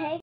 Hey